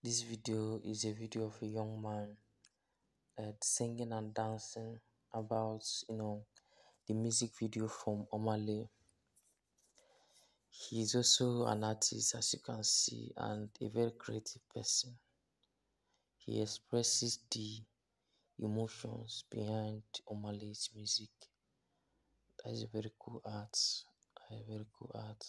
This video is a video of a young man uh, singing and dancing about you know the music video from Omah Lay. He is also an artist as you can see and a very creative person. He expresses the emotions behind Omah Lay's music. That is a very cool art. A very cool art.